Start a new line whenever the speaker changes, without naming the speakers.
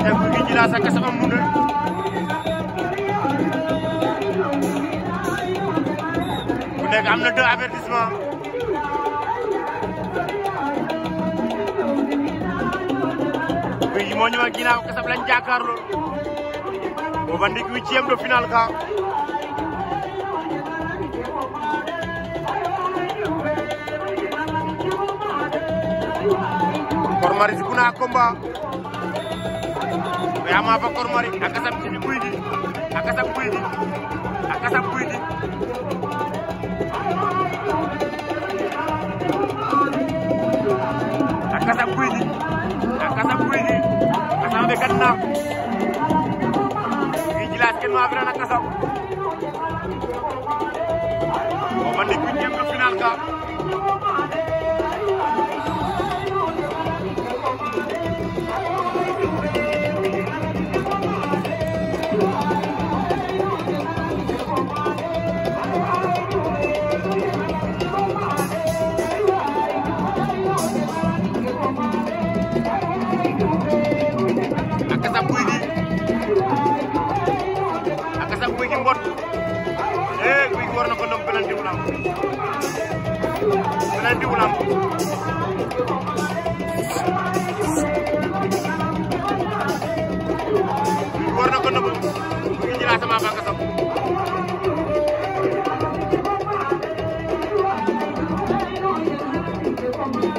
Yang Gouy Gui Djilass ak Kassama Moundé ku nekk am na deux avertissement
Gouy Gui moo ñëw ak ginnaaw Kassab lañ jàkkaarloo booba ka
Paul Guna combat mais Ama fa Kormari ak kasam ci guy gi kasam guy gi kasam guy gi kasam guy gi kasam guy gi kasam be kat naa
gi jilaas kenn maa bira na kasam o man di guy ñem ka final ka
guy gi mbot eh guy gi war na ko ndam penalty
bu lamb penalty bu a war na ko ndam mu
ngi sama bànq sam